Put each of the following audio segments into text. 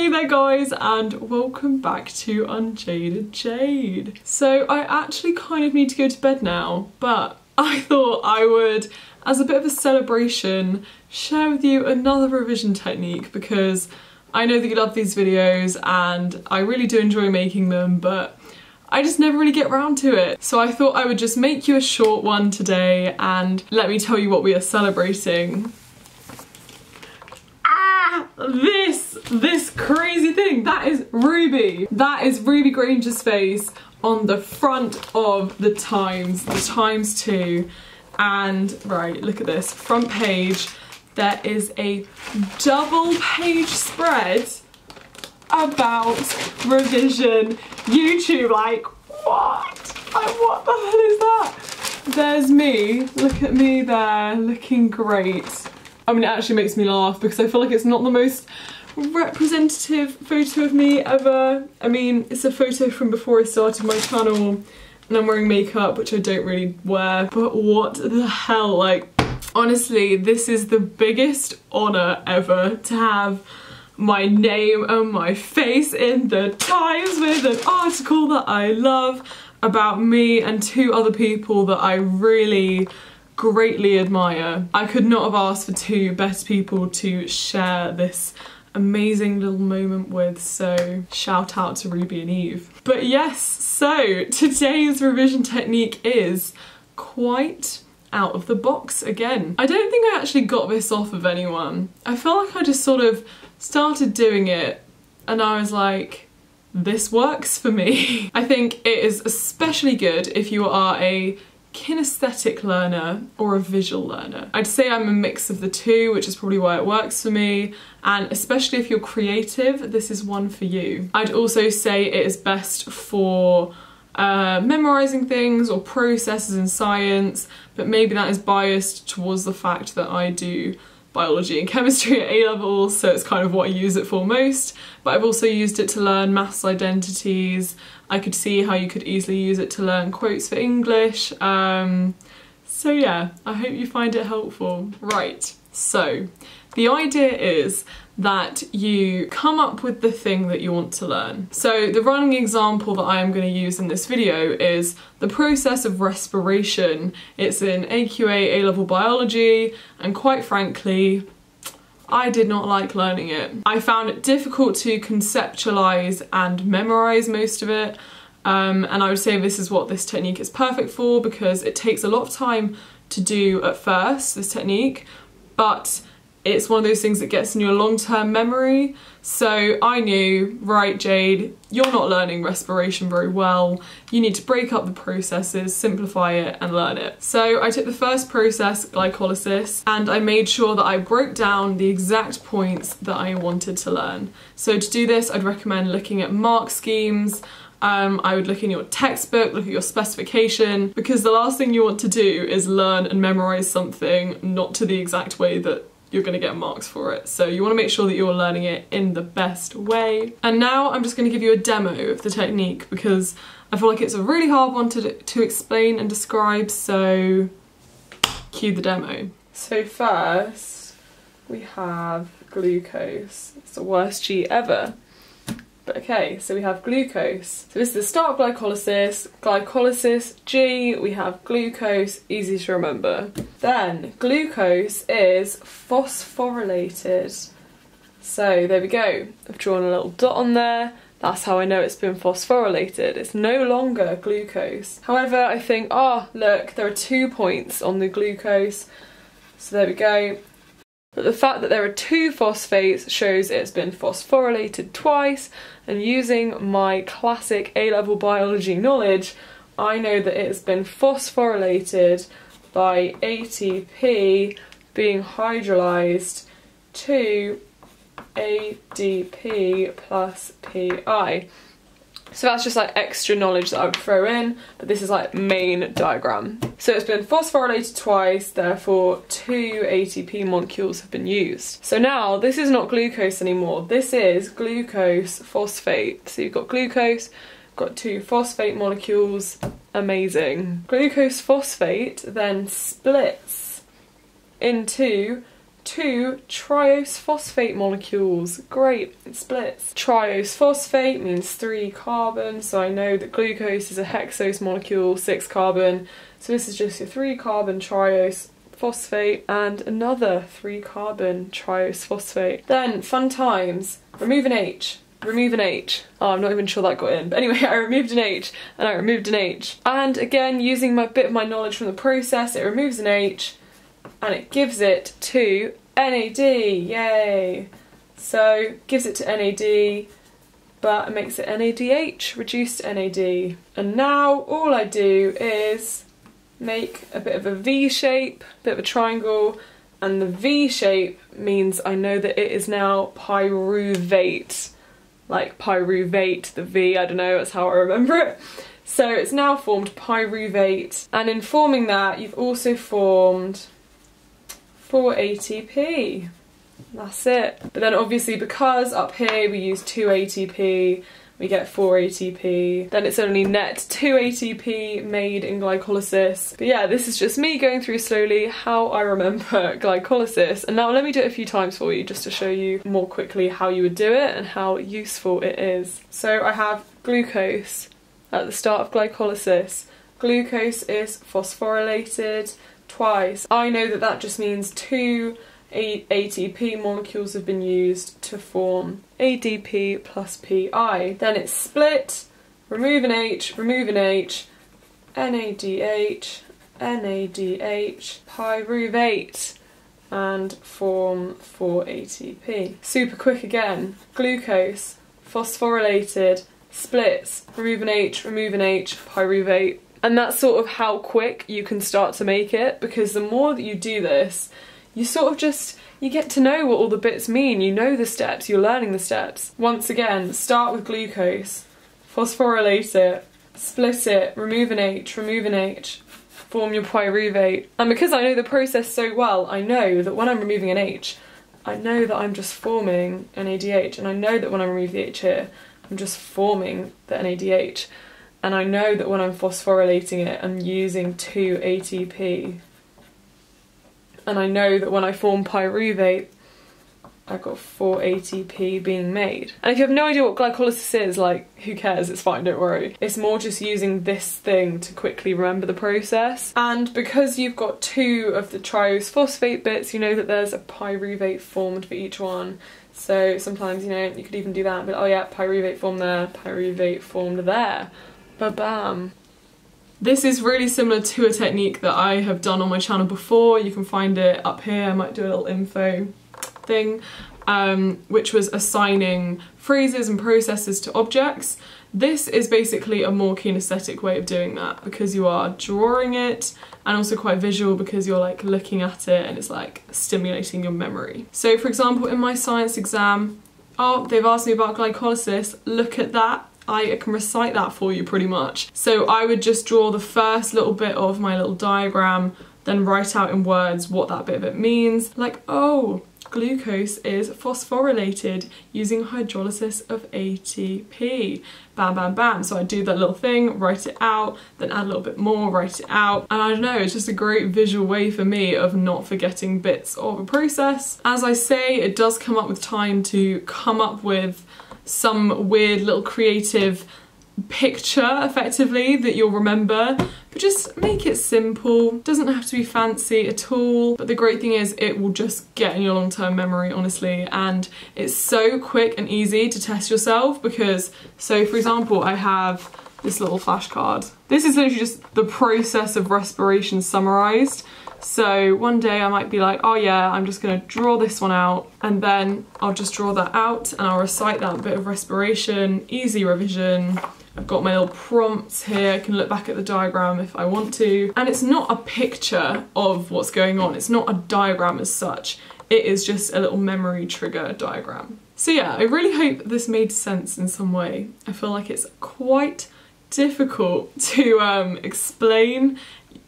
Hey there guys and welcome back to Unjaded Jade. So I actually kind of need to go to bed now but I thought I would as a bit of a celebration share with you another revision technique because I know that you love these videos and I really do enjoy making them but I just never really get around to it. So I thought I would just make you a short one today and let me tell you what we are celebrating this, crazy thing. That is Ruby. That is Ruby Granger's face on the front of the Times, the Times 2. And right, look at this, front page, there is a double page spread about revision YouTube. Like, what? Like, what the hell is that? There's me, look at me there, looking great. I mean, it actually makes me laugh because I feel like it's not the most representative photo of me ever. I mean, it's a photo from before I started my channel and I'm wearing makeup, which I don't really wear, but what the hell, like, honestly, this is the biggest honour ever to have my name and my face in the Times with an article that I love about me and two other people that I really greatly admire. I could not have asked for two best people to share this amazing little moment with so shout out to Ruby and Eve. But yes so today's revision technique is quite out of the box again. I don't think I actually got this off of anyone. I feel like I just sort of started doing it and I was like this works for me. I think it is especially good if you are a kinesthetic learner or a visual learner. I'd say I'm a mix of the two, which is probably why it works for me. And especially if you're creative, this is one for you. I'd also say it is best for uh, memorizing things or processes in science, but maybe that is biased towards the fact that I do biology and chemistry at A-levels, so it's kind of what I use it for most. But I've also used it to learn maths identities. I could see how you could easily use it to learn quotes for English. Um, so yeah, I hope you find it helpful. Right, so the idea is that you come up with the thing that you want to learn. So the running example that I am going to use in this video is the process of respiration. It's in AQA A-level biology and quite frankly I did not like learning it. I found it difficult to conceptualize and memorize most of it um, and I would say this is what this technique is perfect for because it takes a lot of time to do at first, this technique, but it's one of those things that gets in your long-term memory. So I knew, right Jade, you're not learning respiration very well. You need to break up the processes, simplify it and learn it. So I took the first process, glycolysis, and I made sure that I broke down the exact points that I wanted to learn. So to do this, I'd recommend looking at mark schemes, um, I would look in your textbook, look at your specification, because the last thing you want to do is learn and memorize something not to the exact way that you're to get marks for it. So you want to make sure that you're learning it in the best way. And now I'm just to give you a demo of the technique because I feel like it's a really hard one to, to explain and describe, so cue the demo. So first, we have glucose. It's the worst G ever. But okay, so we have glucose. So this is the start of glycolysis, glycolysis, G, we have glucose, easy to remember. Then glucose is phosphorylated. So there we go. I've drawn a little dot on there. That's how I know it's been phosphorylated. It's no longer glucose. However, I think, oh, look, there are two points on the glucose. So there we go. But the fact that there are two phosphates shows it's been phosphorylated twice, and using my classic A-level biology knowledge, I know that it has been phosphorylated by ATP being hydrolyzed to ADP plus PI. So that's just like extra knowledge that I would throw in, but this is like main diagram. So it's been phosphorylated twice, therefore two ATP molecules have been used. So now this is not glucose anymore, this is glucose phosphate. So you've got glucose, got two phosphate molecules, amazing. Glucose phosphate then splits into two triose phosphate molecules. Great, it splits. Triose phosphate means three carbon, so I know that glucose is a hexose molecule, six carbon. So this is just your three carbon triose phosphate and another three carbon triose phosphate. Then, fun times, remove an H. Remove an H. Oh, I'm not even sure that got in. But anyway, I removed an H and I removed an H. And again, using my bit of my knowledge from the process, it removes an H and it gives it to NAD, yay! So gives it to NAD, but it makes it NADH, reduced NAD. And now all I do is make a bit of a V shape, bit of a triangle, and the V shape means I know that it is now pyruvate. Like pyruvate, the V, I don't know, that's how I remember it. So it's now formed pyruvate, and in forming that, you've also formed 4 ATP. That's it. But then obviously because up here we use 2 ATP, we get 4 ATP, then it's only net 2 ATP made in glycolysis. But yeah, this is just me going through slowly how I remember glycolysis. And now let me do it a few times for you just to show you more quickly how you would do it and how useful it is. So I have glucose at the start of glycolysis. Glucose is phosphorylated twice. I know that that just means two ATP molecules have been used to form ADP plus PI. Then it's split, remove an H, remove an H, NADH, NADH, pyruvate, and form 4-ATP. Super quick again. Glucose, phosphorylated, splits, remove an H, remove an H, pyruvate, and that's sort of how quick you can start to make it because the more that you do this, you sort of just you get to know what all the bits mean. You know the steps, you're learning the steps. Once again, start with glucose, phosphorylate it, split it, remove an H, remove an H, form your pyruvate. And because I know the process so well, I know that when I'm removing an H, I know that I'm just forming an ADH, and I know that when I remove the H here, I'm just forming the NADH and I know that when I'm phosphorylating it I'm using 2 ATP and I know that when I form pyruvate I've got 4 ATP being made. And if you have no idea what glycolysis is, like, who cares, it's fine, don't worry. It's more just using this thing to quickly remember the process. And because you've got two of the triose phosphate bits, you know that there's a pyruvate formed for each one. So sometimes, you know, you could even do that, but oh yeah, pyruvate formed there, pyruvate formed there. Ba-bam. This is really similar to a technique that I have done on my channel before. You can find it up here. I might do a little info thing, um, which was assigning phrases and processes to objects. This is basically a more kinesthetic way of doing that because you are drawing it and also quite visual because you're like looking at it and it's like stimulating your memory. So for example, in my science exam, oh, they've asked me about glycolysis, look at that I can recite that for you pretty much. So I would just draw the first little bit of my little diagram, then write out in words what that bit of it means. Like, oh, glucose is phosphorylated using hydrolysis of ATP. Bam, bam, bam. So I do that little thing, write it out, then add a little bit more, write it out. And I don't know, it's just a great visual way for me of not forgetting bits of a process. As I say, it does come up with time to come up with some weird little creative picture effectively that you'll remember. But just make it simple. Doesn't have to be fancy at all. But the great thing is it will just get in your long-term memory honestly. And it's so quick and easy to test yourself because so for example I have this little flashcard. This is literally just the process of respiration summarized so one day I might be like, oh yeah, I'm just gonna draw this one out and then I'll just draw that out and I'll recite that bit of respiration, easy revision. I've got my little prompts here, I can look back at the diagram if I want to. And it's not a picture of what's going on, it's not a diagram as such, it is just a little memory trigger diagram. So yeah, I really hope this made sense in some way. I feel like it's quite difficult to um, explain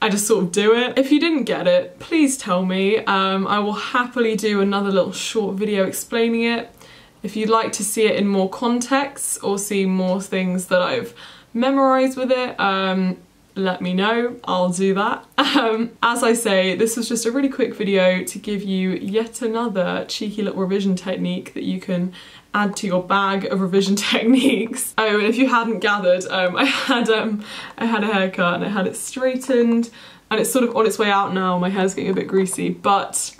I just sort of do it. If you didn't get it, please tell me. Um, I will happily do another little short video explaining it. If you'd like to see it in more context or see more things that I've memorised with it, um, let me know, I'll do that. Um, as I say, this was just a really quick video to give you yet another cheeky little revision technique that you can add to your bag of revision techniques. Oh, and if you hadn't gathered, um, I had um, I had a haircut and I had it straightened and it's sort of on its way out now. My hair's getting a bit greasy, but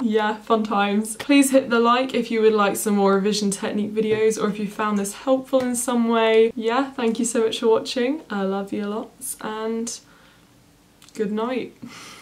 yeah, fun times. Please hit the like if you would like some more revision technique videos or if you found this helpful in some way. Yeah, thank you so much for watching. I love you lots and good night.